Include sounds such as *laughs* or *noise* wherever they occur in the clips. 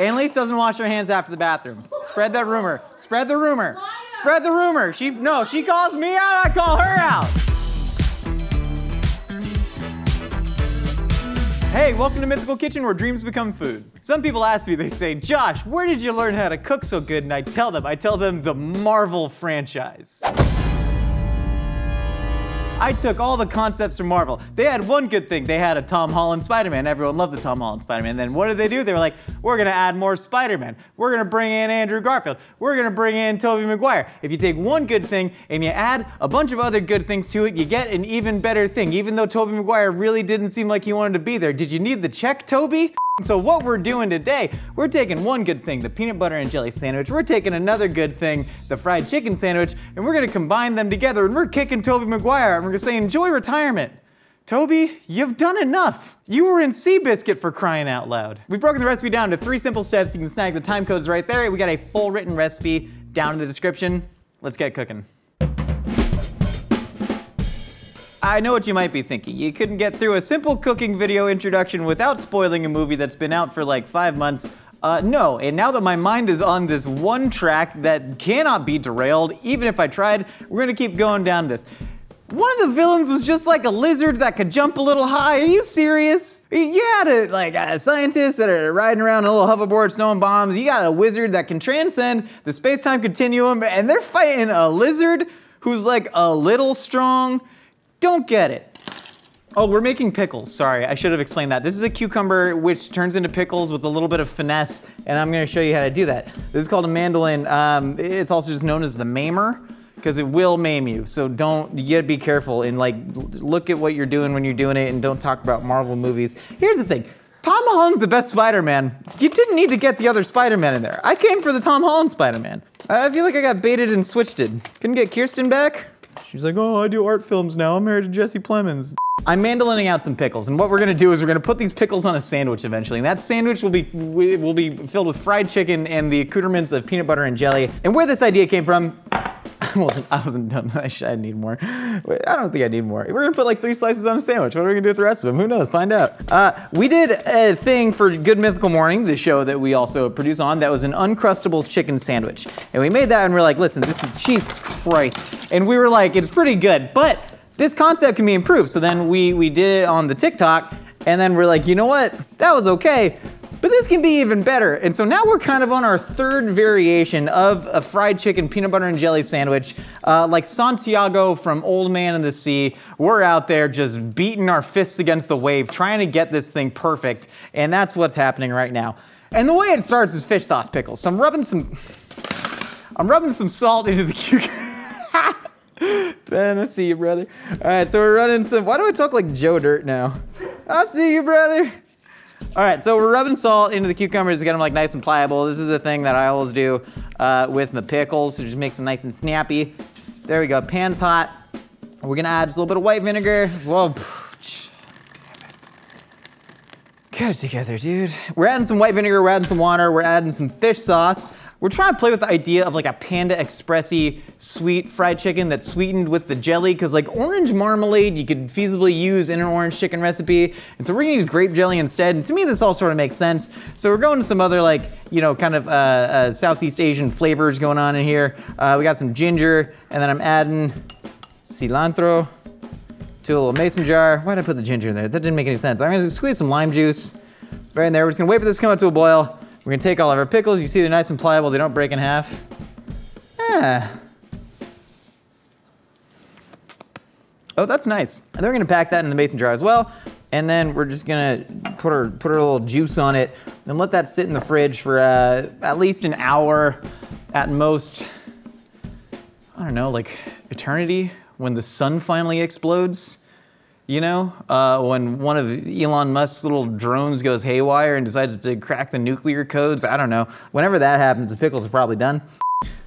Annalise doesn't wash her hands after the bathroom. Spread that rumor. Spread the rumor. Spread the rumor. She no, she calls me out, I call her out. Hey, welcome to Mythical Kitchen where dreams become food. Some people ask me, they say, Josh, where did you learn how to cook so good? And I tell them, I tell them the Marvel franchise. I took all the concepts from Marvel. They had one good thing. They had a Tom Holland Spider-Man. Everyone loved the Tom Holland Spider-Man. Then what did they do? They were like, we're gonna add more Spider-Man. We're gonna bring in Andrew Garfield. We're gonna bring in Tobey Maguire. If you take one good thing and you add a bunch of other good things to it, you get an even better thing. Even though Tobey Maguire really didn't seem like he wanted to be there. Did you need the check, Tobey? So what we're doing today, we're taking one good thing, the peanut butter and jelly sandwich, we're taking another good thing, the fried chicken sandwich, and we're gonna combine them together and we're kicking Tobey Maguire and we're gonna say enjoy retirement. Tobey, you've done enough. You were in Seabiscuit for crying out loud. We've broken the recipe down to three simple steps. You can snag the time codes right there. We got a full written recipe down in the description. Let's get cooking. I know what you might be thinking. You couldn't get through a simple cooking video introduction without spoiling a movie that's been out for like five months. Uh, no, and now that my mind is on this one track that cannot be derailed, even if I tried, we're gonna keep going down this. One of the villains was just like a lizard that could jump a little high. Are you serious? You had a, like a scientists that are riding around on a little hoverboard throwing bombs. You got a wizard that can transcend the space-time continuum, and they're fighting a lizard who's like a little strong. Don't get it. Oh, we're making pickles. Sorry, I should have explained that. This is a cucumber which turns into pickles with a little bit of finesse, and I'm gonna show you how to do that. This is called a mandolin. Um, it's also just known as the maimer because it will maim you. So don't, you gotta be careful and like look at what you're doing when you're doing it and don't talk about Marvel movies. Here's the thing. Tom Holland's the best Spider-Man. You didn't need to get the other Spider-Man in there. I came for the Tom Holland Spider-Man. I feel like I got baited and switched it. Couldn't get Kirsten back? She's like, oh, I do art films now. I'm married to Jesse Plemons. I'm mandolining out some pickles, and what we're gonna do is we're gonna put these pickles on a sandwich eventually, and that sandwich will be will be filled with fried chicken and the accoutrements of peanut butter and jelly. And where this idea came from, I *laughs* wasn't, I wasn't done. *laughs* I, should, I need more. I don't think I need more. We're gonna put like three slices on a sandwich. What are we gonna do with the rest of them? Who knows? Find out. Uh, we did a thing for Good Mythical Morning, the show that we also produce on, that was an Uncrustables chicken sandwich. And we made that and we're like, listen, this is, Jesus Christ. And we were like, it's pretty good, but this concept can be improved. So then we, we did it on the TikTok, and then we're like, you know what? That was okay, but this can be even better. And so now we're kind of on our third variation of a fried chicken peanut butter and jelly sandwich. Uh, like Santiago from Old Man in the Sea, we're out there just beating our fists against the wave, trying to get this thing perfect. And that's what's happening right now. And the way it starts is fish sauce pickles. So I'm rubbing some, I'm rubbing some salt into the cucumber. *laughs* Ben, I see you, brother. All right, so we're running some, why do I talk like Joe Dirt now? I see you, brother. All right, so we're rubbing salt into the cucumbers to get them like nice and pliable. This is a thing that I always do uh, with my pickles to just make them nice and snappy. There we go, pan's hot. We're gonna add just a little bit of white vinegar. Whoa, pff, damn it. Get it together, dude. We're adding some white vinegar, we're adding some water, we're adding some fish sauce. We're trying to play with the idea of like a Panda Expressi sweet fried chicken that's sweetened with the jelly, because like orange marmalade you could feasibly use in an orange chicken recipe, and so we're gonna use grape jelly instead, and to me this all sort of makes sense. So we're going to some other like, you know, kind of uh, uh, Southeast Asian flavors going on in here. Uh, we got some ginger, and then I'm adding cilantro to a little mason jar. Why did I put the ginger in there? That didn't make any sense. I'm gonna squeeze some lime juice right in there. We're just gonna wait for this to come up to a boil. We're gonna take all of our pickles. You see they're nice and pliable. They don't break in half. Ah. Oh, that's nice. And then we're gonna pack that in the mason jar as well. And then we're just gonna put our, put our little juice on it and let that sit in the fridge for uh, at least an hour at most. I don't know, like eternity when the sun finally explodes. You know, uh, when one of Elon Musk's little drones goes haywire and decides to crack the nuclear codes, I don't know. Whenever that happens, the pickles are probably done.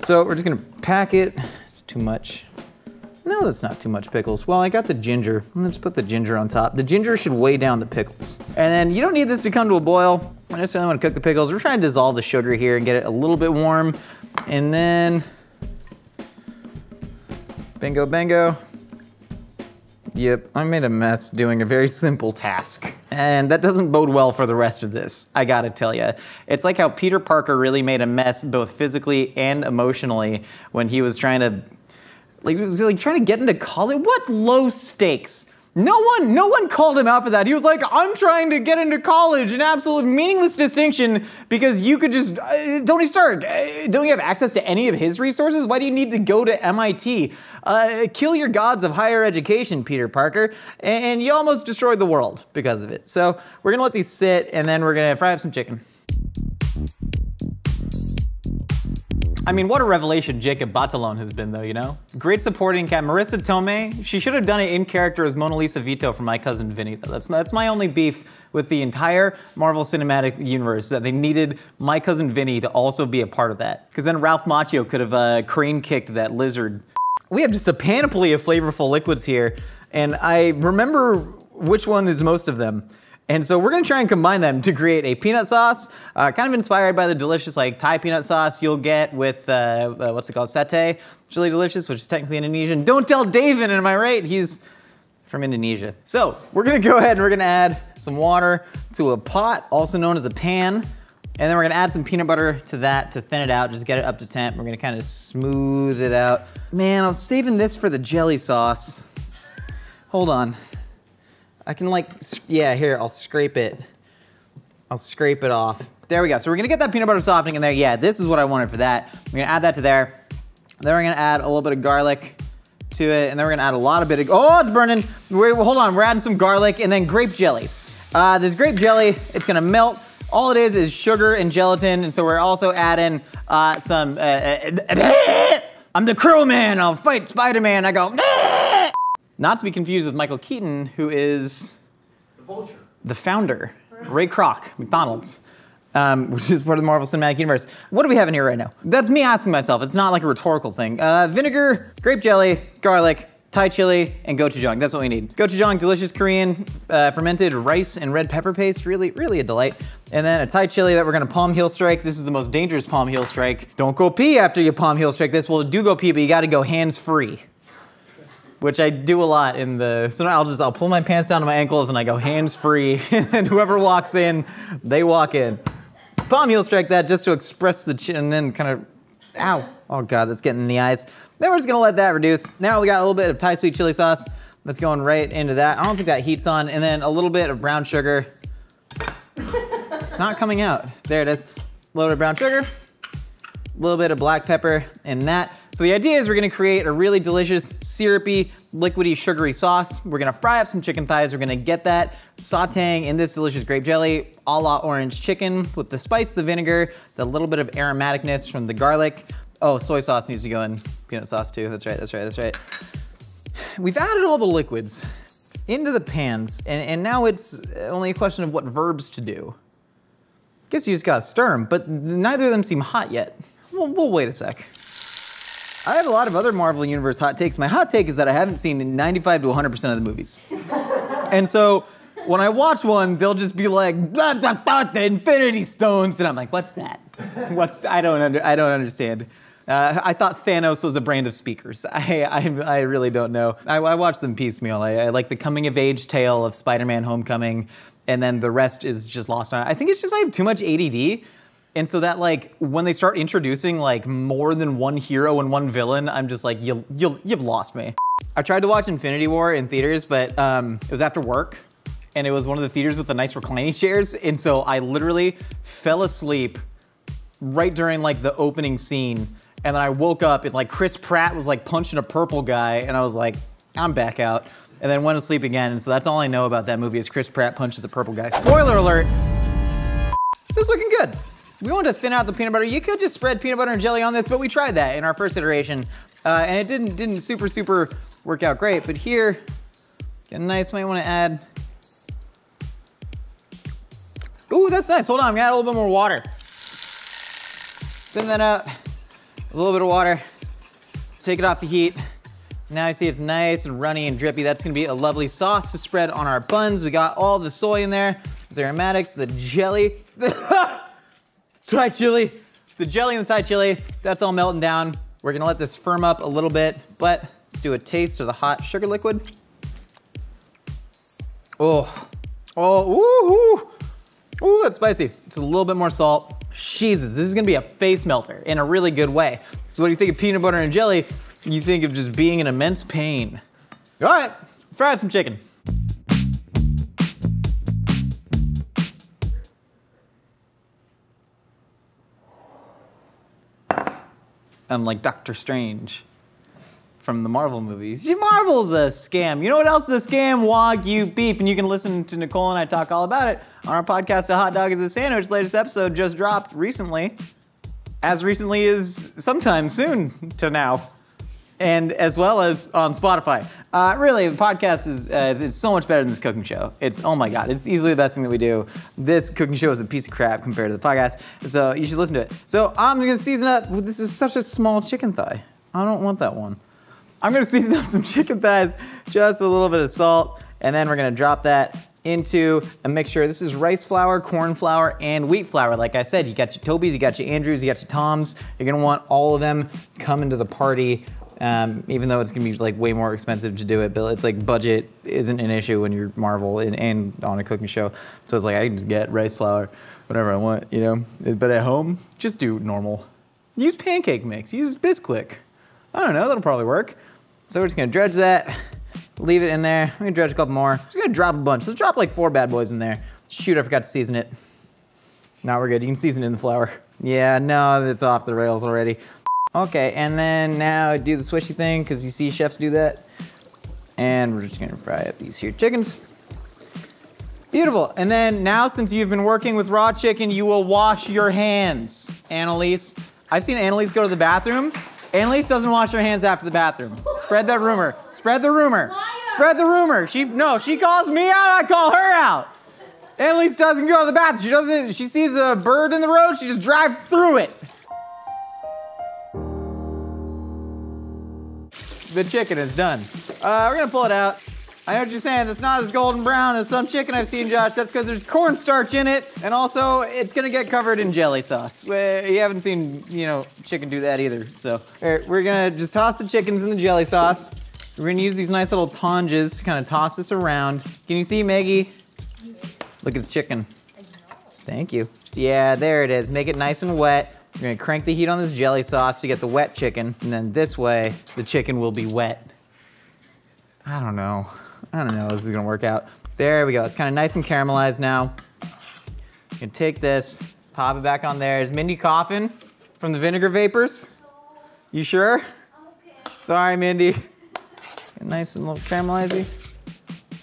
So we're just gonna pack it. It's too much. No, that's not too much pickles. Well, I got the ginger. Let's put the ginger on top. The ginger should weigh down the pickles. And then you don't need this to come to a boil. I just want to cook the pickles. We're trying to dissolve the sugar here and get it a little bit warm. And then, bingo, bango. Yep, I made a mess doing a very simple task. And that doesn't bode well for the rest of this, I gotta tell you. It's like how Peter Parker really made a mess both physically and emotionally when he was trying to, like, was like trying to get into college. What low stakes? No one, no one called him out for that. He was like, I'm trying to get into college, an absolute meaningless distinction because you could just, uh, Tony Stark, uh, don't you have access to any of his resources? Why do you need to go to MIT? Uh, kill your gods of higher education, Peter Parker, and you almost destroyed the world because of it. So we're gonna let these sit and then we're gonna fry up some chicken. I mean, what a revelation Jacob Batalon has been, though, you know? Great supporting cat. Marisa Tomei, she should have done it in character as Mona Lisa Vito from My Cousin Vinny, though. That's, that's my only beef with the entire Marvel Cinematic Universe, that they needed My Cousin Vinny to also be a part of that. Because then Ralph Macchio could have uh, crane kicked that lizard. We have just a panoply of flavorful liquids here, and I remember which one is most of them. And so we're gonna try and combine them to create a peanut sauce, uh, kind of inspired by the delicious like Thai peanut sauce you'll get with, uh, uh, what's it called, satay. It's really delicious, which is technically Indonesian. Don't tell David, am I right? He's from Indonesia. So we're gonna go ahead and we're gonna add some water to a pot, also known as a pan. And then we're gonna add some peanut butter to that to thin it out, just get it up to temp. We're gonna kind of smooth it out. Man, I'm saving this for the jelly sauce. Hold on. I can like, yeah, here, I'll scrape it. I'll scrape it off. There we go. So we're gonna get that peanut butter softening in there. Yeah, this is what I wanted for that. We're gonna add that to there. Then we're gonna add a little bit of garlic to it, and then we're gonna add a lot of bit of, oh, it's burning. Wait, hold on, we're adding some garlic and then grape jelly. Uh, this grape jelly, it's gonna melt. All it is is sugar and gelatin, and so we're also adding uh, some, uh, uh I'm the Crow Man, I'll fight Spider-Man. I go, not to be confused with Michael Keaton, who is the Vulture, the founder, Ray Kroc, McDonald's. Um, which is part of the Marvel Cinematic Universe. What do we have in here right now? That's me asking myself. It's not like a rhetorical thing. Uh, vinegar, grape jelly, garlic, Thai chili, and gochujang. That's what we need. Gochujang, delicious Korean uh, fermented rice and red pepper paste. Really, really a delight. And then a Thai chili that we're gonna palm heel strike. This is the most dangerous palm heel strike. Don't go pee after you palm heel strike this. Well, do go pee, but you gotta go hands free which I do a lot in the, so now I'll just, I'll pull my pants down to my ankles and I go hands free *laughs* and whoever walks in, they walk in. Palm heel strike that just to express the chin and then kind of, ow. Oh God, that's getting in the eyes. Then we're just gonna let that reduce. Now we got a little bit of Thai sweet chili sauce that's going right into that. I don't think that heat's on. And then a little bit of brown sugar. it's not coming out. There it is. A little bit of brown sugar, a little bit of black pepper in that. So the idea is we're gonna create a really delicious, syrupy, liquidy, sugary sauce. We're gonna fry up some chicken thighs. We're gonna get that sauteing in this delicious grape jelly, a la orange chicken with the spice, the vinegar, the little bit of aromaticness from the garlic. Oh, soy sauce needs to go in peanut sauce too. That's right, that's right, that's right. We've added all the liquids into the pans, and, and now it's only a question of what verbs to do. Guess you just gotta stir them, but neither of them seem hot yet. We'll, we'll wait a sec. I have a lot of other Marvel Universe hot takes. My hot take is that I haven't seen 95 to 100% of the movies. *laughs* and so when I watch one, they'll just be like, blah, blah, blah, the Infinity Stones. And I'm like, what's that? *laughs* What's, I don't, under, I don't understand. Uh, I thought Thanos was a brand of speakers. *laughs* I, I, I really don't know. I, I watch them piecemeal. I, I like the coming of age tale of Spider-Man Homecoming, and then the rest is just lost on. I think it's just I have too much ADD. And so that like when they start introducing like more than one hero and one villain, I'm just like, you you you've lost me. I tried to watch Infinity War in theaters, but um, it was after work, and it was one of the theaters with the nice reclining *laughs* chairs, and so I literally fell asleep right during like the opening scene, and then I woke up and like Chris Pratt was like punching a purple guy, and I was like, I'm back out, and then went to sleep again, and so that's all I know about that movie is Chris Pratt punches a purple guy. Spoiler alert. This is looking good. We wanted to thin out the peanut butter. You could just spread peanut butter and jelly on this, but we tried that in our first iteration, uh, and it didn't didn't super super work out great. But here, get nice. Might want to add. Ooh, that's nice. Hold on, I'm gonna add a little bit more water. Thin that out. A little bit of water. Take it off the heat. Now you see it's nice and runny and drippy. That's gonna be a lovely sauce to spread on our buns. We got all the soy in there, the aromatics, the jelly. The *laughs* Thai chili, the jelly and the Thai chili, that's all melting down. We're gonna let this firm up a little bit, but let's do a taste of the hot sugar liquid. Oh, oh, ooh, ooh, ooh, that's spicy. It's a little bit more salt. Jesus, this is gonna be a face melter in a really good way. So when you think of peanut butter and jelly, you think of just being in immense pain. All right, fry up some chicken. I'm like Doctor Strange from the Marvel movies. Marvel's a scam. You know what else is a scam? Wagyu beef. And you can listen to Nicole and I talk all about it on our podcast, A Hot Dog is a Sandwich. Latest episode just dropped recently. As recently as sometime soon to now. And as well as on Spotify. Uh, really, the podcast is uh, it's, it's so much better than this cooking show. It's oh my god, it's easily the best thing that we do. This cooking show is a piece of crap compared to the podcast, so you should listen to it. So I'm gonna season up. This is such a small chicken thigh. I don't want that one. I'm gonna season up some *laughs* chicken thighs, just a little bit of salt, and then we're gonna drop that into a mixture. This is rice flour, corn flour, and wheat flour. Like I said, you got your Tobey's, you got your Andrews, you got your Toms. You're gonna want all of them coming to the party. Um, even though it's gonna be like way more expensive to do it, but it's like budget isn't an issue when you're Marvel and, and on a cooking show. So it's like I can just get rice flour, whatever I want, you know. But at home, just do normal. Use pancake mix. Use Bisquick. I don't know. That'll probably work. So we're just gonna dredge that, leave it in there. I'm gonna dredge a couple more. Just gonna drop a bunch. Let's drop like four bad boys in there. Shoot, I forgot to season it. Now we're good. You can season it in the flour. Yeah, no, it's off the rails already. Okay, and then now do the swishy thing, because you see chefs do that. And we're just gonna fry up these here chickens. Beautiful. And then now, since you've been working with raw chicken, you will wash your hands. Annalise, I've seen Annalise go to the bathroom. Annalise doesn't wash her hands after the bathroom. Spread that rumor. Spread the rumor. Spread the rumor. She no, she calls me out, I call her out. Annalise doesn't go to the bathroom. She doesn't, she sees a bird in the road, she just drives through it. The chicken is done. Uh, we're gonna pull it out. I know what you're saying, it's not as golden brown as some chicken I've seen, Josh. That's because there's cornstarch in it, and also it's gonna get covered in jelly sauce. You haven't seen, you know, chicken do that either. So, we're gonna just toss the chickens in the jelly sauce. We're gonna use these nice little tonges to kind of toss this around. Can you see, Maggie? Look, it's chicken. Thank you. Yeah, there it is. Make it nice and wet. You're gonna crank the heat on this jelly sauce to get the wet chicken, and then this way, the chicken will be wet. I don't know. I don't know how this is gonna work out. There we go. It's kind of nice and caramelized now. You can take this, pop it back on there. Is Mindy coughing from the vinegar vapors? You sure? Okay. Sorry, Mindy. Nice and little caramelizing.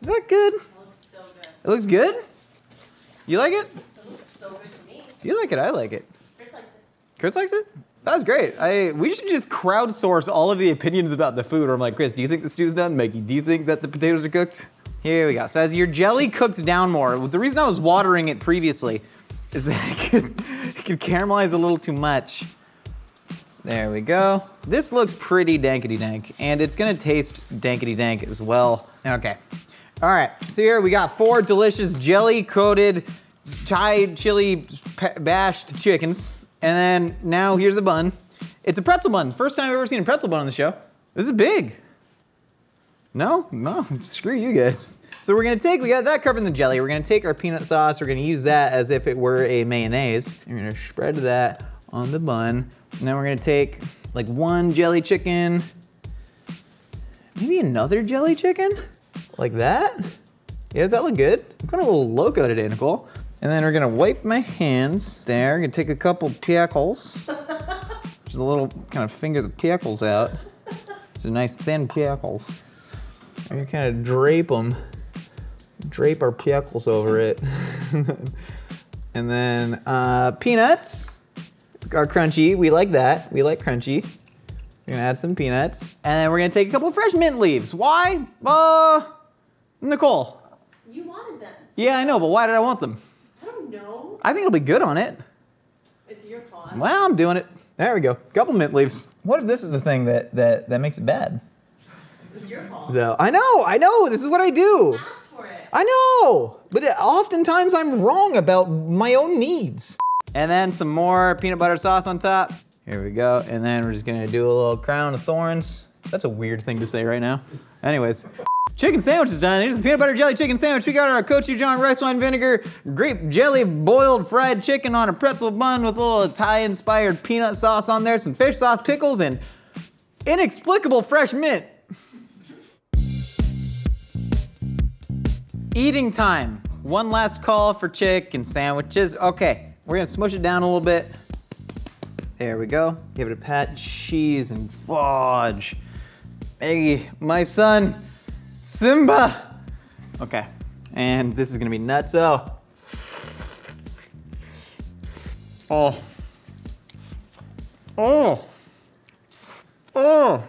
Is that good? It looks so good. It looks good? You like it? It looks so good to me. You like it, I like it. Chris likes it. Chris likes it? That was great. I we should just crowdsource all of the opinions about the food. Where I'm like, Chris, do you think the stew's done? Maggie, do you think that the potatoes are cooked? Here we go. So as your jelly cooks down more, the reason I was watering it previously is that *laughs* it could, it could caramelize a little too much. There we go. This looks pretty dankety dank, and it's gonna taste dankety dank as well. Okay. All right, so here we got four delicious jelly coated Thai chili bashed chickens. And then now here's the bun. It's a pretzel bun. First time I've ever seen a pretzel bun on the show. This is big. No, no, *laughs* screw you guys. So we're gonna take, we got that covered in the jelly. We're gonna take our peanut sauce, we're gonna use that as if it were a mayonnaise. We're gonna spread that on the bun. And then we're gonna take like one jelly chicken, maybe another jelly chicken, like that. Yeah, does that look good? I'm kind of a little loco today, Nicole. And then we're gonna wipe my hands there. Gonna take a couple pickles. *laughs* Just a little kind of finger the pickles out. Just a nice thin pickles. I'm gonna kind of drape them, drape our pickles over it. *laughs* and then uh, peanuts are crunchy. We like that. We like crunchy. We're gonna add some peanuts. And then we're gonna take a couple fresh mint leaves. Why? Uh, Nicole. You wanted them. Yeah, I know, but why did I want them? I don't know. I think it'll be good on it. It's your fault. Well, I'm doing it. There we go. Couple mint leaves. What if this is the thing that that that makes it bad? It's your fault. Though I know, I know. This is what I do. Ask for it. I know, but it- oftentimes I'm wrong about my own needs. And then some more peanut butter sauce on top. Here we go. And then we're just gonna do a little crown of thorns. That's a weird thing to say right now. Anyways, chicken sandwich is done. It is a peanut butter jelly chicken sandwich. We got our gochujang rice wine vinegar, grape jelly boiled fried chicken on a pretzel bun with a little Thai-inspired peanut sauce on there, some fish sauce, pickles, and inexplicable fresh mint. Eating time. One last call for chicken sandwiches. Okay, we're gonna smush it down a little bit. There we go. Give it a pat. Cheese and fudge. Maggie, my son, Simba. Okay, and this is gonna be nutso. Oh. oh. Oh. Oh.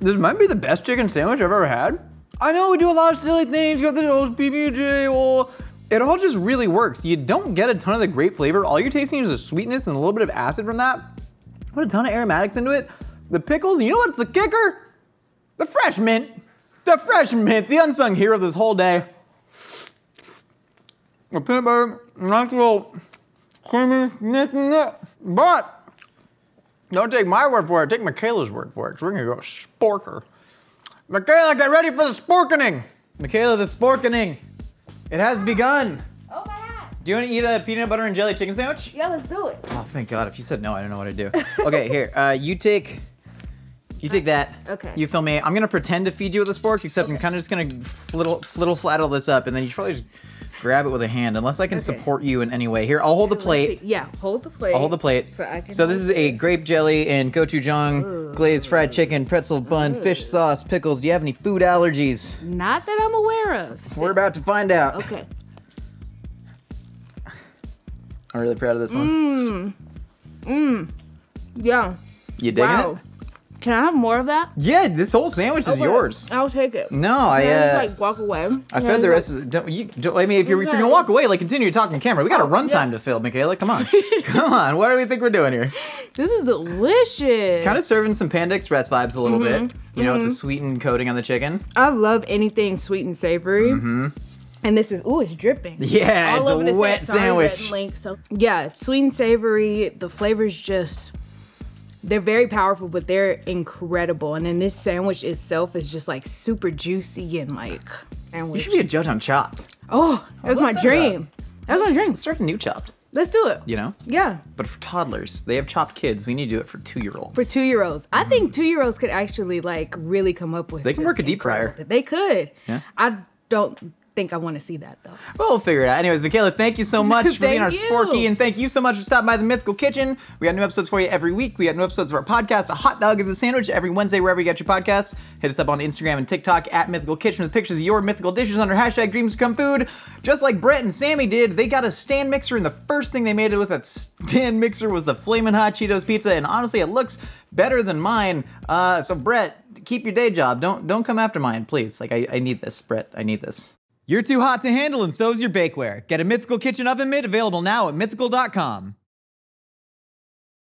This might be the best chicken sandwich I've ever had. I know we do a lot of silly things, got the old PB&J, well, it all just really works. You don't get a ton of the great flavor. All you're tasting is the sweetness and a little bit of acid from that. Put a ton of aromatics into it. The pickles, you know what's the kicker? The fresh mint. The fresh mint, the unsung hero this whole day. The peanut butter, nice little creamy, but don't take my word for it, take Michaela's word for it, 'cause we're gonna go sporker. Michaela, get ready for the sporkening! Michaela, the sporkening. It has begun. Oh my god. Do you want to eat a peanut butter and jelly chicken sandwich? Yeah, let's do it. Oh, thank God. If you said no, I don't know what to do. Okay, here. Uh, you take. You take that. Okay. You film me. I'm gonna pretend to feed you with a spork, except I'm kind of just gonna flittle, flittle fladdle this up, and then you should probably just grab it with a hand, unless I can Okay. support you in any way. Here, I'll hold the plate. Yeah, hold the plate. I'll hold the plate. So I can So this is a grape jelly and gochujang, glazed fried chicken, pretzel bun, fish sauce, pickles. Do you have any food allergies? Not that I'm aware of. We're about to find out. Okay. I'm really proud of this one. Mmm. Mmm. Yeah. You digging wow. it? Can I have more of that? Yeah, this whole sandwich is Okay, yours. I'll take it. No, I Can just uh, like walk away. I fed the rest of the. Don't, you, don't, I mean, if you're, if you're gonna walk away, like continue talking camera. We got a Oh, runtime to fill, Michaela. Come on, *laughs* come on. What do we think we're doing here? This is delicious. Kind of serving some Panda Express vibes a little Mm-hmm. bit. You know, with the sweetened coating on the chicken. I love anything sweet and savory. Mm-hmm. And this is oh, it's dripping. Mm-hmm. Yeah, All it's over a the wet set. Sorry, Rhett sandwich. Link. So yeah, sweet and savory. The flavors just they're very powerful, but they're incredible. And then this sandwich itself is just like super juicy and like You should be a judge on Chopped. oh, that's my set it up. dream. That's my dream. Let's start a new Chopped. Let's do it. You know, Yeah. but for toddlers, they have Chopped kids. We need to do it for two year olds. For two year olds. I think mm. two year olds could actually like really come up with They can work a deep fryer. They could. Yeah. I don't think I want to see that though. Well, we'll figure it out. Anyways, Michaela, thank you so *laughs* much for being our you. sporky, and thank you so much for stopping by the Mythical Kitchen. We got new episodes for you every week. We got new episodes of our podcast. A hot dog is a sandwich every Wednesday wherever you get your podcasts. Hit us up on Instagram and TikTok at Mythical Kitchen with pictures of your mythical dishes under hashtag Dreams Become Food. Just like Brett and Sammy did, they got a stand mixer, and the first thing they made it with that stand mixer was the Flamin' Hot Cheetos pizza. And honestly, it looks better than mine. Uh, so Brett, keep your day job. Don't don't come after mine, please. Like I, I need this, Brett. I need this. You're too hot to handle, and so's your bakeware. Get a Mythical Kitchen Oven Mitt available now at mythical.com.